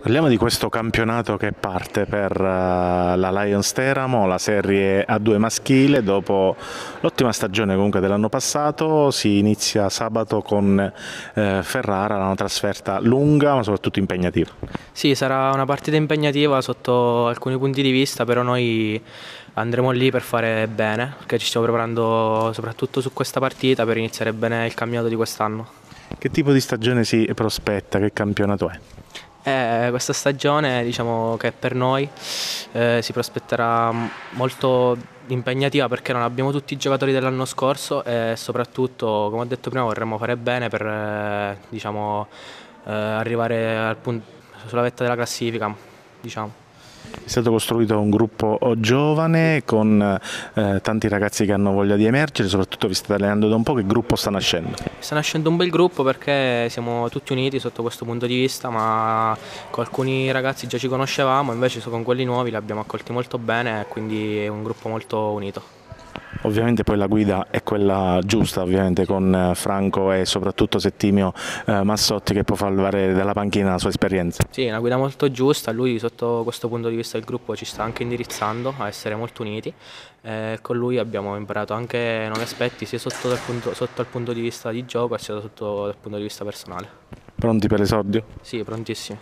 Parliamo di questo campionato che parte per uh, la Lions Teramo, la serie A2 maschile, dopo l'ottima stagione comunque dell'anno passato si inizia sabato con eh, Ferrara, una trasferta lunga ma soprattutto impegnativa. Sì, sarà una partita impegnativa sotto alcuni punti di vista, però noi andremo lì per fare bene, perché ci stiamo preparando soprattutto su questa partita per iniziare bene il campionato di quest'anno. Che tipo di stagione si prospetta? Che campionato è? Eh, questa stagione diciamo che per noi eh, si prospetterà molto impegnativa perché non abbiamo tutti i giocatori dell'anno scorso e soprattutto, come ho detto prima, vorremmo fare bene per eh, diciamo, eh, arrivare punto, sulla vetta della classifica. Diciamo. È stato costruito un gruppo giovane con eh, tanti ragazzi che hanno voglia di emergere, soprattutto vi state allenando da un po', che gruppo sta nascendo? Sta nascendo un bel gruppo perché siamo tutti uniti sotto questo punto di vista, ma con alcuni ragazzi già ci conoscevamo, invece con quelli nuovi li abbiamo accolti molto bene, quindi è un gruppo molto unito. Ovviamente poi la guida è quella giusta, ovviamente con eh, Franco e soprattutto Settimio eh, Massotti che può far valere dalla panchina la sua esperienza. Sì, è una guida molto giusta, lui sotto questo punto di vista il gruppo ci sta anche indirizzando a essere molto uniti. Eh, con lui abbiamo imparato anche nuovi aspetti sia sotto, punto, sotto il punto di vista di gioco sia sotto dal punto di vista personale. Pronti per l'esordio? Sì, prontissimi.